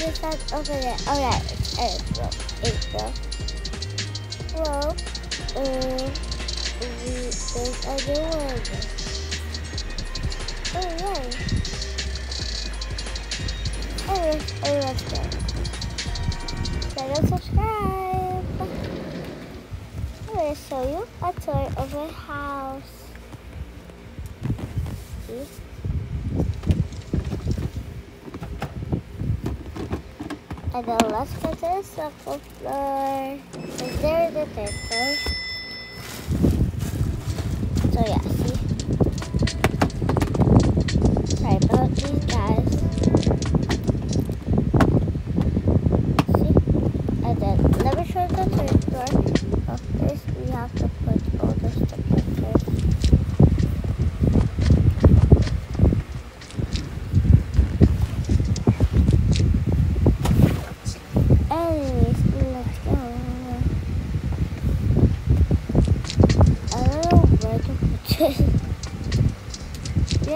just that over there. Oh it's April. April. Well, uh, we, there's a new one. Oh. Anyway, anyway, let's go. Like subscribe. I'm gonna show you a tour of my house. See? And then let's go to the second floor. And there the third floor. So yeah, see? Sorry about these guys. See? And then let me show the third floor. So first we have to put all the stickers. Anyways, let's go. I don't know where to put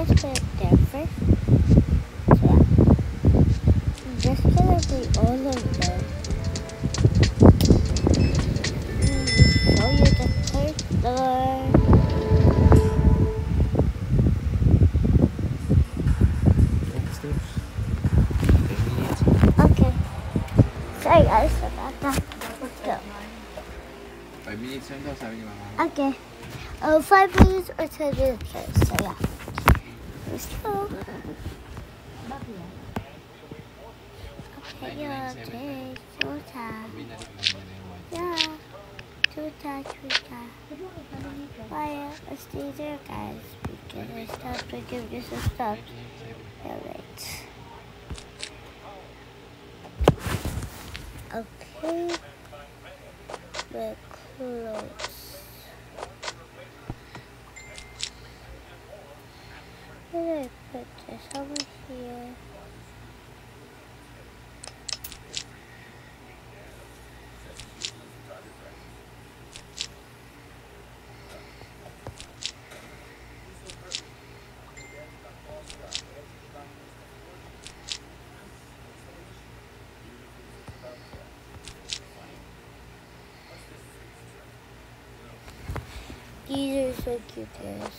this. There first. So yeah. Just gonna be all of them. Show you the third floor. Okay. Sorry guys about that. Let's go. 5 minutes lang daw, mama. Okay. Uh, five minutes or ten minutes. So yeah. Let's go. Okay, yeah, take your time. Sabi na rin lang niya na yung one. Yeah. Tuta, tuta. Fire. Let's uh, stay there, guys. Because I stopped to give you some stuff. Yeah, right. Okay. We're close. Where did I put this? Over here. These are so cute, guys.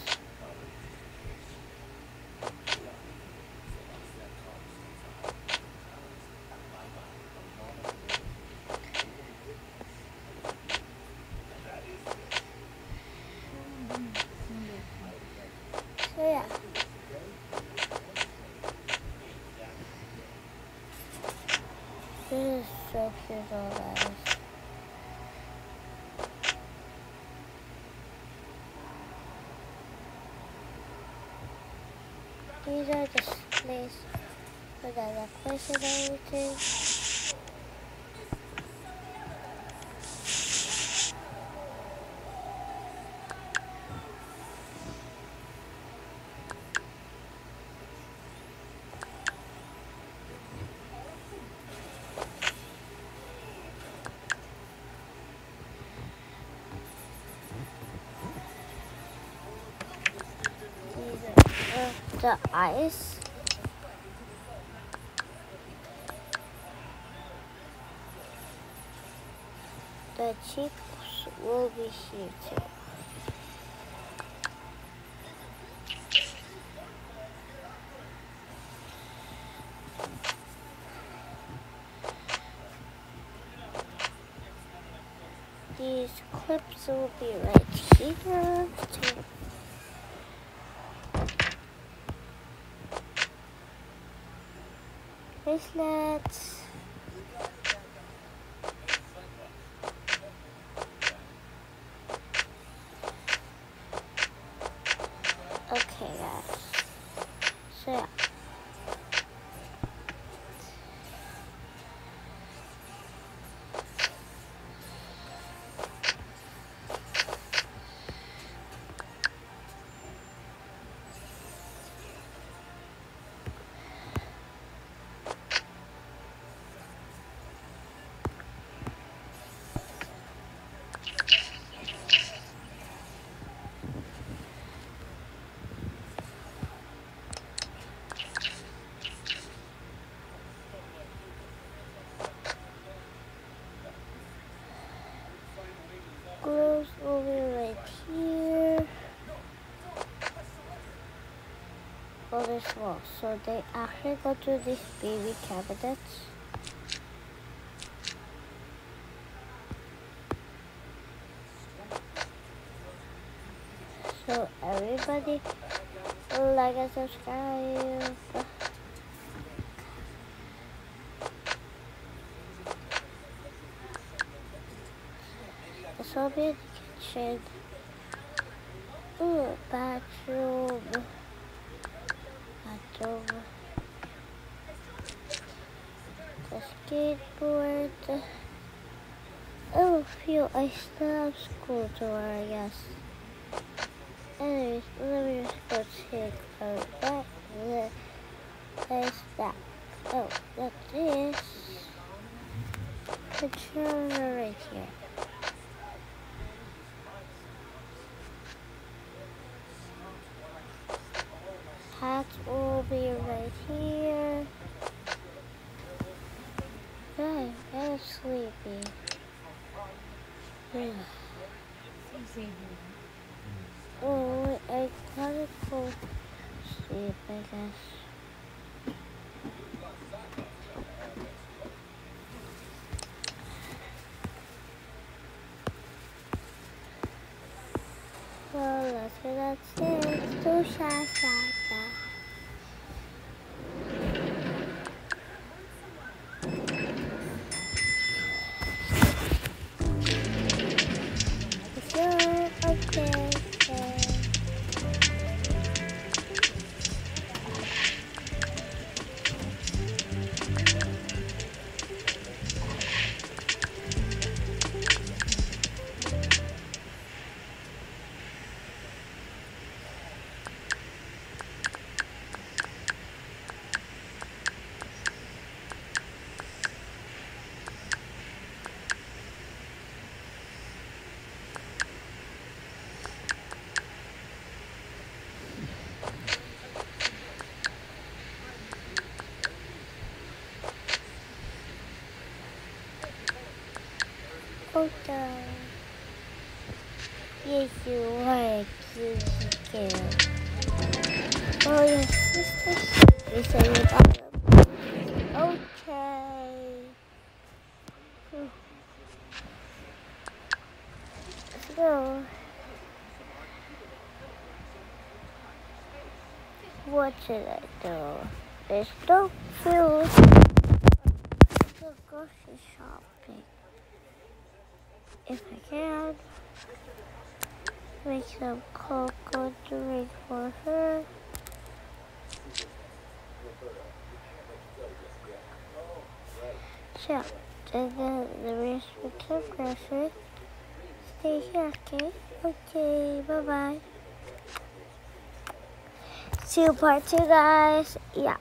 This is so cute, all guys. These are the displays for the everything. These are uh, the eyes. The cheeks will be here too. These clips will be right here too. Bracelets. Okay, guys. So yeah. Right here for this wall. So they actually go to these baby cabinets. So everybody like and subscribe. Be the kitchen. Ooh, bathroom. Bathroom. The skateboard. Oh, phew, I still have school to wear, I guess. Anyways, let me just go take a back. There's that. Oh, look this. Controller right here. Hat will be right here. Good, I'm sleepy. Yeah. Oh, I gotta go sleep, I guess. Well, it, that's it. Too shy, shy. Yes, you a cute girl. Oh, your sister you say you got them. Okay. Go. What should I do? There's no food. Let's go grocery shopping if I can. Make some cocoa drink for her. So, and then the rest with some groceries. Stay here, okay? Okay, bye bye. See you part two, guys. Yeah.